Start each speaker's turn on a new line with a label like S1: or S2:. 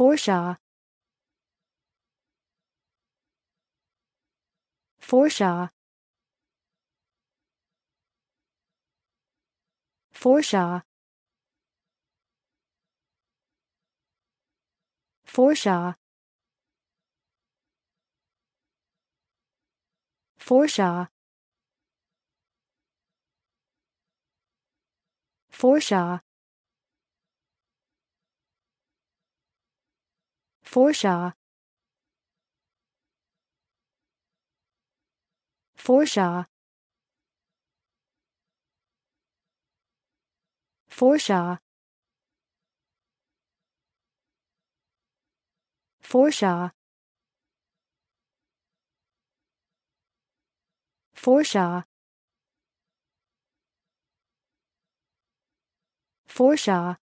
S1: Forshaw Forshaw Forshaw Forshaw Forshaw Forshaw Forshaw. Forshaw. Forshaw. Forshaw. Forshaw. Forshaw